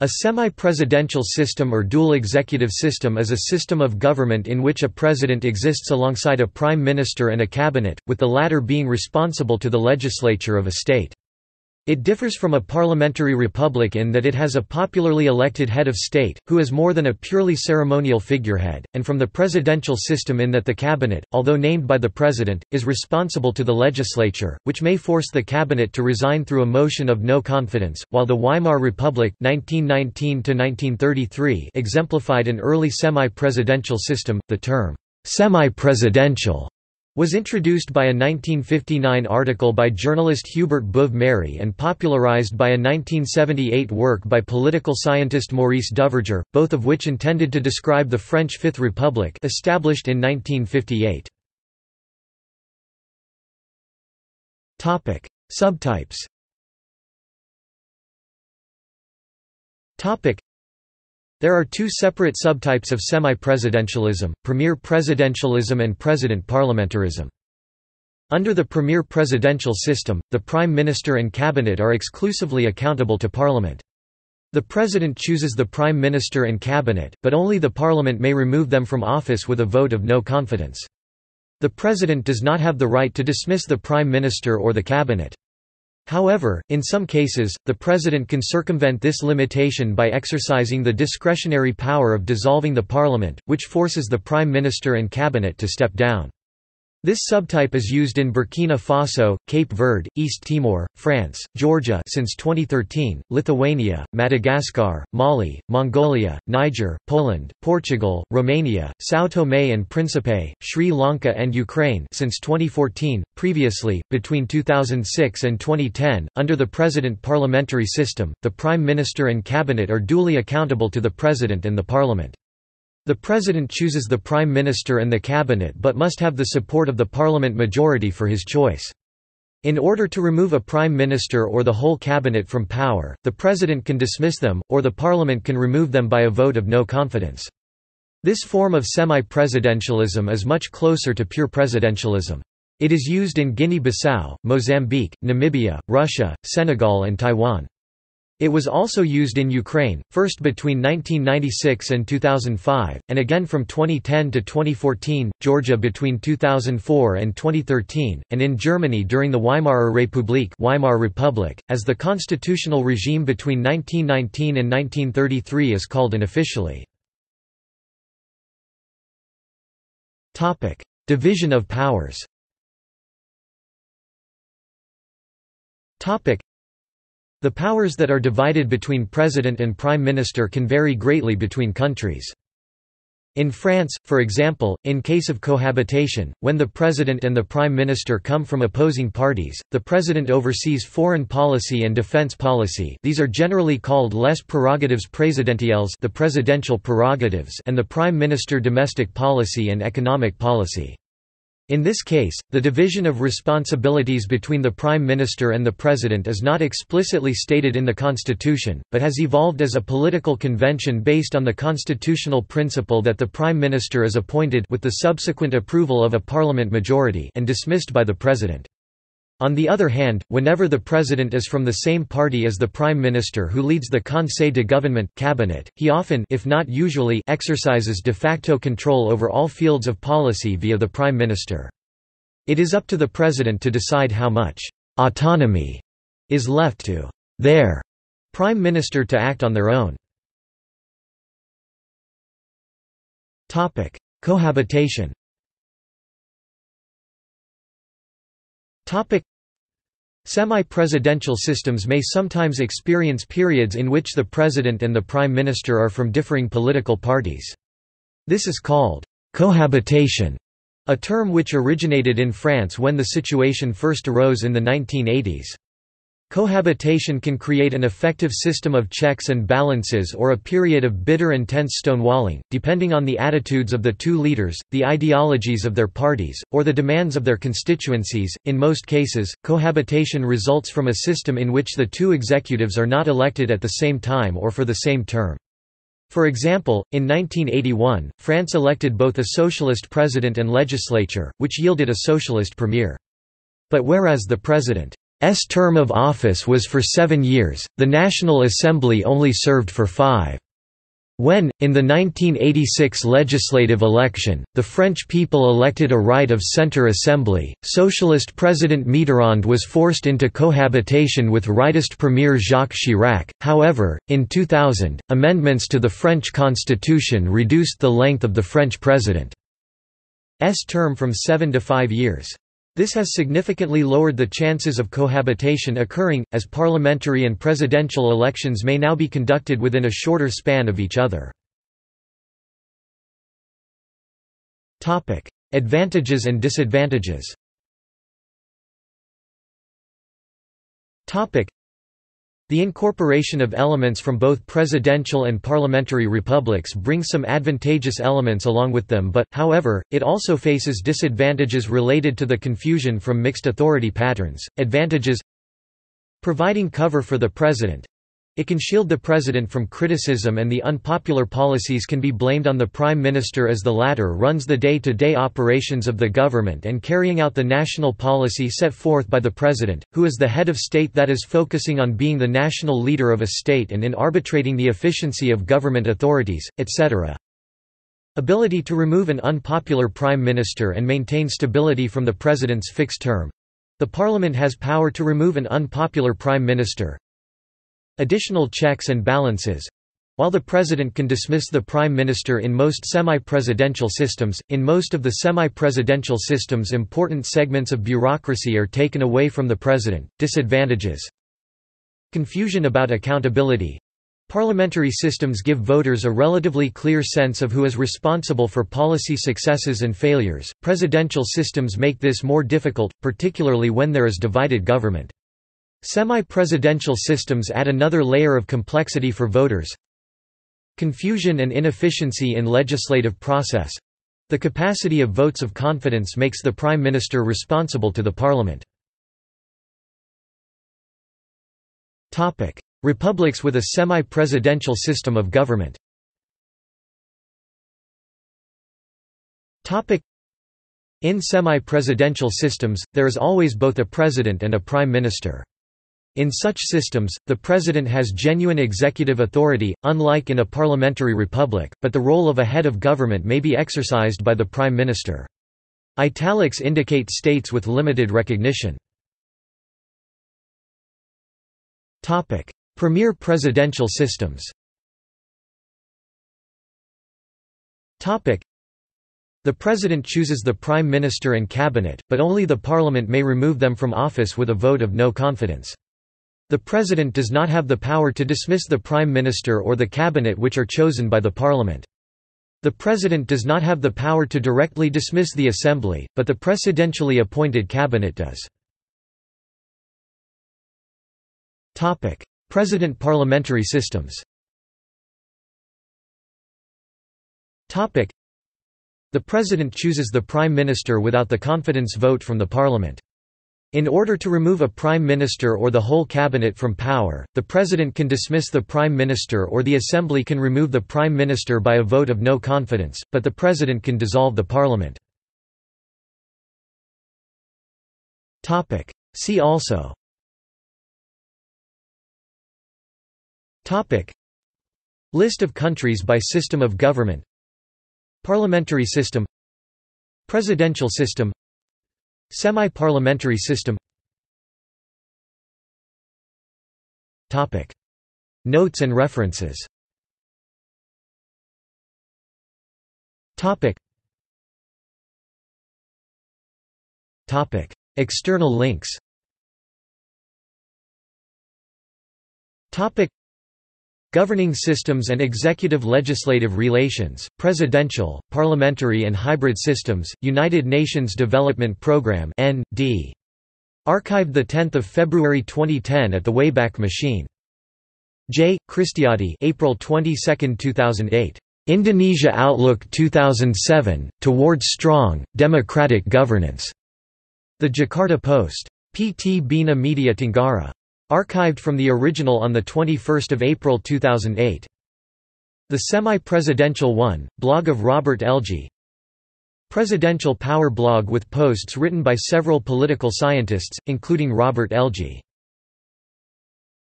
A semi-presidential system or dual executive system is a system of government in which a president exists alongside a prime minister and a cabinet, with the latter being responsible to the legislature of a state. It differs from a parliamentary republic in that it has a popularly elected head of state, who is more than a purely ceremonial figurehead, and from the presidential system in that the cabinet, although named by the president, is responsible to the legislature, which may force the cabinet to resign through a motion of no confidence, while the Weimar Republic 1919 exemplified an early semi-presidential system. The term, semi-presidential was introduced by a 1959 article by journalist Hubert Beuve-Méry and popularized by a 1978 work by political scientist Maurice Duverger, both of which intended to describe the French Fifth Republic established in 1958. Subtypes there are two separate subtypes of semi-presidentialism, premier presidentialism and president parliamentarism. Under the premier presidential system, the prime minister and cabinet are exclusively accountable to parliament. The president chooses the prime minister and cabinet, but only the parliament may remove them from office with a vote of no confidence. The president does not have the right to dismiss the prime minister or the cabinet. However, in some cases, the president can circumvent this limitation by exercising the discretionary power of dissolving the parliament, which forces the prime minister and cabinet to step down. This subtype is used in Burkina Faso, Cape Verde, East Timor, France, Georgia since 2013, Lithuania, Madagascar, Mali, Mongolia, Niger, Poland, Portugal, Romania, São Tomé and Príncipe, Sri Lanka and Ukraine since 2014. Previously, between 2006 and 2010, under the president parliamentary system, the prime minister and cabinet are duly accountable to the president and the parliament. The President chooses the Prime Minister and the Cabinet but must have the support of the Parliament majority for his choice. In order to remove a Prime Minister or the whole Cabinet from power, the President can dismiss them, or the Parliament can remove them by a vote of no confidence. This form of semi-presidentialism is much closer to pure presidentialism. It is used in Guinea-Bissau, Mozambique, Namibia, Russia, Senegal and Taiwan. It was also used in Ukraine, first between 1996 and 2005, and again from 2010 to 2014, Georgia between 2004 and 2013, and in Germany during the Weimarer Republik Weimar Republic, as the constitutional regime between 1919 and 1933 is called unofficially. Division of powers the powers that are divided between president and prime minister can vary greatly between countries. In France, for example, in case of cohabitation, when the president and the prime minister come from opposing parties, the president oversees foreign policy and defense policy these are generally called les prérogatives présidentielles the presidential prerogatives and the prime minister domestic policy and economic policy. In this case, the division of responsibilities between the Prime Minister and the President is not explicitly stated in the Constitution, but has evolved as a political convention based on the constitutional principle that the Prime Minister is appointed with the subsequent approval of a parliament majority and dismissed by the President. On the other hand, whenever the president is from the same party as the prime minister who leads the Conseil de Gouvernement cabinet, he often if not usually exercises de facto control over all fields of policy via the prime minister. It is up to the president to decide how much autonomy is left to their prime minister to act on their own. Cohabitation Semi-presidential systems may sometimes experience periods in which the president and the prime minister are from differing political parties. This is called cohabitation, a term which originated in France when the situation first arose in the 1980s. Cohabitation can create an effective system of checks and balances or a period of bitter and tense stonewalling, depending on the attitudes of the two leaders, the ideologies of their parties, or the demands of their constituencies. In most cases, cohabitation results from a system in which the two executives are not elected at the same time or for the same term. For example, in 1981, France elected both a socialist president and legislature, which yielded a socialist premier. But whereas the president term of office was for seven years, the National Assembly only served for five. When, in the 1986 legislative election, the French people elected a right of centre assembly, socialist President Mitterrand was forced into cohabitation with rightist Premier Jacques Chirac. However, in 2000, amendments to the French constitution reduced the length of the French president's term from seven to five years. This has significantly lowered the chances of cohabitation occurring, as parliamentary and presidential elections may now be conducted within a shorter span of each other. Advantages and disadvantages the incorporation of elements from both presidential and parliamentary republics brings some advantageous elements along with them but, however, it also faces disadvantages related to the confusion from mixed authority patterns. Advantages Providing cover for the president it can shield the president from criticism and the unpopular policies can be blamed on the prime minister as the latter runs the day-to-day -day operations of the government and carrying out the national policy set forth by the president, who is the head of state that is focusing on being the national leader of a state and in arbitrating the efficiency of government authorities, etc. Ability to remove an unpopular prime minister and maintain stability from the president's fixed term. The parliament has power to remove an unpopular prime minister, Additional checks and balances while the president can dismiss the prime minister in most semi-presidential systems, in most of the semi-presidential systems important segments of bureaucracy are taken away from the president. Disadvantages Confusion about accountability Parliamentary systems give voters a relatively clear sense of who is responsible for policy successes and failures. Presidential systems make this more difficult, particularly when there is divided government. Semi-presidential systems add another layer of complexity for voters. Confusion and inefficiency in legislative process. The capacity of votes of confidence makes the Prime Minister responsible to the Parliament. Topic: Republics with a semi-presidential system of government Topic: In semi-presidential systems, there is always both a president and a prime minister. In such systems, the president has genuine executive authority, unlike in a parliamentary republic, but the role of a head of government may be exercised by the prime minister. Italics indicate states with limited recognition. Premier presidential systems the President chooses the Prime Minister and Cabinet, but only the Parliament may remove them from office with a vote of no confidence. The President does not have the power to dismiss the Prime Minister or the Cabinet which are chosen by the Parliament. The President does not have the power to directly dismiss the Assembly, but the presidentially appointed Cabinet does. President parliamentary systems The President chooses the Prime Minister without the confidence vote from the Parliament. In order to remove a prime minister or the whole cabinet from power, the president can dismiss the prime minister or the assembly can remove the prime minister by a vote of no confidence, but the president can dissolve the parliament. See also. List of countries by system of government. Parliamentary system. Presidential system Semi-parliamentary system. Notes and references. External links Governing systems and executive-legislative relations, presidential, parliamentary and hybrid systems, United Nations Development Programme N.D. Archived 10 February 2010 at the Wayback Machine. J. Kristiadi April 22, 2008. Indonesia Outlook 2007, Towards Strong, Democratic Governance. The Jakarta Post. PT Bina Media Tenggara. Archived from the original on 21 April 2008. The Semi-Presidential One, blog of Robert Elgie presidential power blog with posts written by several political scientists, including Robert Elgie